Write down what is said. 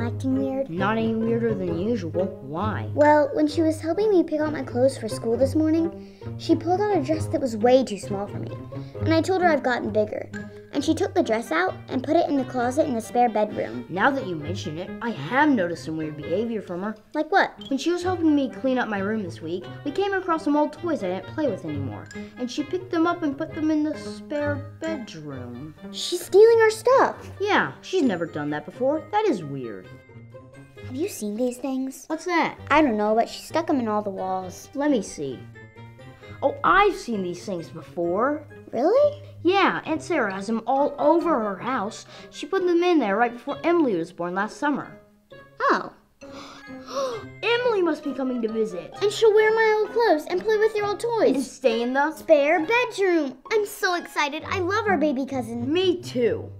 acting weird? Not any weirder than usual. Why? Well, when she was helping me pick out my clothes for school this morning, she pulled out a dress that was way too small for me. And I told her I've gotten bigger. And she took the dress out and put it in the closet in the spare bedroom. Now that you mention it, I have noticed some weird behavior from her. Like what? When she was helping me clean up my room this week, we came across some old toys I didn't play with anymore, and she picked them up and put them in the spare bedroom. She's stealing our stuff. Yeah, she's never done that before. That is weird. Have you seen these things? What's that? I don't know, but she stuck them in all the walls. Let me see. Oh, I've seen these things before. Really? Yeah, Aunt Sarah has them all over her house. She put them in there right before Emily was born last summer. Oh. Emily must be coming to visit. And she'll wear my old clothes and play with your old toys. And stay in the. Spare bedroom. I'm so excited. I love our baby cousin. Me too.